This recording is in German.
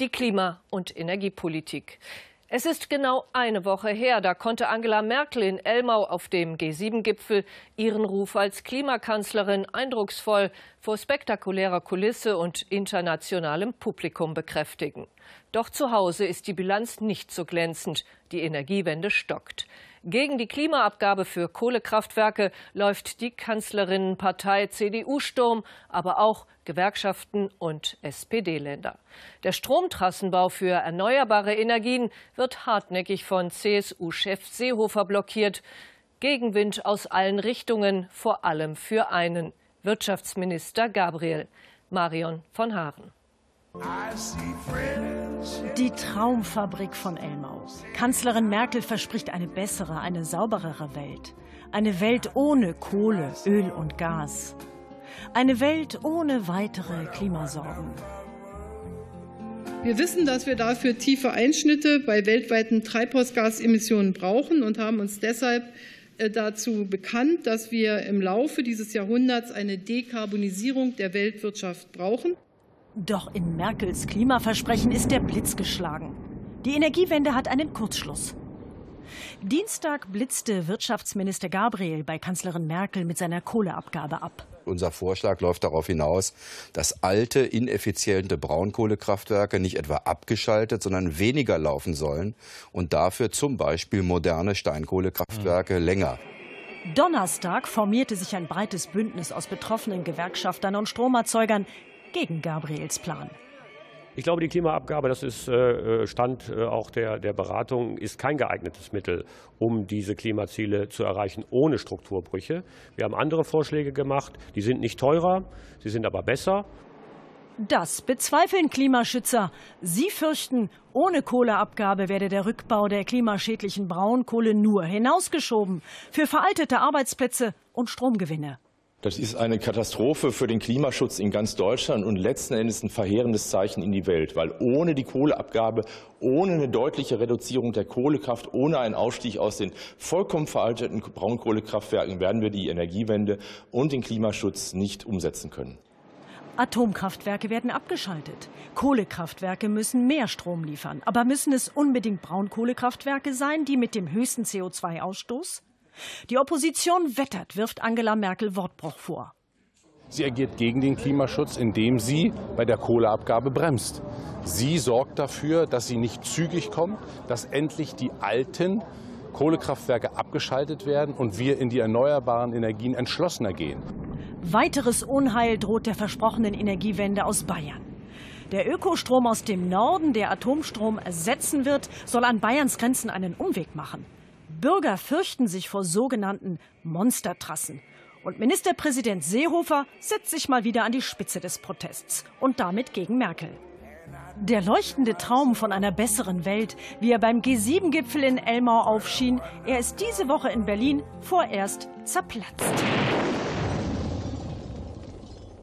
Die Klima- und Energiepolitik. Es ist genau eine Woche her, da konnte Angela Merkel in Elmau auf dem G7-Gipfel ihren Ruf als Klimakanzlerin eindrucksvoll vor spektakulärer Kulisse und internationalem Publikum bekräftigen. Doch zu Hause ist die Bilanz nicht so glänzend. Die Energiewende stockt. Gegen die Klimaabgabe für Kohlekraftwerke läuft die Kanzlerinnenpartei CDU Sturm, aber auch Gewerkschaften und SPD-Länder. Der Stromtrassenbau für erneuerbare Energien wird hartnäckig von CSU-Chef Seehofer blockiert. Gegenwind aus allen Richtungen, vor allem für einen Wirtschaftsminister Gabriel. Marion von Haaren. Die Traumfabrik von Elmau. Kanzlerin Merkel verspricht eine bessere, eine sauberere Welt. Eine Welt ohne Kohle, Öl und Gas. Eine Welt ohne weitere Klimasorgen. Wir wissen, dass wir dafür tiefe Einschnitte bei weltweiten Treibhausgasemissionen brauchen und haben uns deshalb äh, dazu bekannt, dass wir im Laufe dieses Jahrhunderts eine Dekarbonisierung der Weltwirtschaft brauchen. Doch in Merkels Klimaversprechen ist der Blitz geschlagen. Die Energiewende hat einen Kurzschluss. Dienstag blitzte Wirtschaftsminister Gabriel bei Kanzlerin Merkel mit seiner Kohleabgabe ab. Unser Vorschlag läuft darauf hinaus, dass alte, ineffiziente Braunkohlekraftwerke nicht etwa abgeschaltet, sondern weniger laufen sollen und dafür zum Beispiel moderne Steinkohlekraftwerke mhm. länger. Donnerstag formierte sich ein breites Bündnis aus betroffenen Gewerkschaftern und Stromerzeugern gegen Gabriels Plan. Ich glaube, die Klimaabgabe, das ist äh, äh, Stand äh, auch der, der Beratung, ist kein geeignetes Mittel, um diese Klimaziele zu erreichen ohne Strukturbrüche. Wir haben andere Vorschläge gemacht, die sind nicht teurer, sie sind aber besser. Das bezweifeln Klimaschützer. Sie fürchten, ohne Kohleabgabe werde der Rückbau der klimaschädlichen Braunkohle nur hinausgeschoben für veraltete Arbeitsplätze und Stromgewinne. Das ist eine Katastrophe für den Klimaschutz in ganz Deutschland und letzten Endes ein verheerendes Zeichen in die Welt, weil ohne die Kohleabgabe, ohne eine deutliche Reduzierung der Kohlekraft, ohne einen Ausstieg aus den vollkommen veralteten Braunkohlekraftwerken werden wir die Energiewende und den Klimaschutz nicht umsetzen können. Atomkraftwerke werden abgeschaltet. Kohlekraftwerke müssen mehr Strom liefern. Aber müssen es unbedingt Braunkohlekraftwerke sein, die mit dem höchsten CO2-Ausstoß? Die Opposition wettert, wirft Angela Merkel Wortbruch vor. Sie agiert gegen den Klimaschutz, indem sie bei der Kohleabgabe bremst. Sie sorgt dafür, dass sie nicht zügig kommt, dass endlich die alten Kohlekraftwerke abgeschaltet werden und wir in die erneuerbaren Energien entschlossener gehen. Weiteres Unheil droht der versprochenen Energiewende aus Bayern. Der Ökostrom aus dem Norden, der Atomstrom ersetzen wird, soll an Bayerns Grenzen einen Umweg machen. Bürger fürchten sich vor sogenannten Monstertrassen. Und Ministerpräsident Seehofer setzt sich mal wieder an die Spitze des Protests und damit gegen Merkel. Der leuchtende Traum von einer besseren Welt, wie er beim G7-Gipfel in Elmau aufschien, er ist diese Woche in Berlin vorerst zerplatzt.